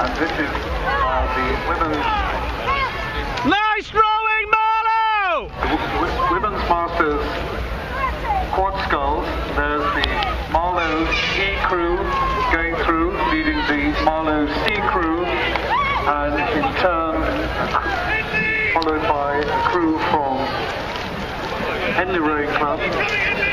And this is uh, the women's Nice rowing, Marlow! women's masters quad sculls. There's the Marlow E crew going through, leading the Marlow C crew, and in turn followed by a crew from Henley Rowing Club.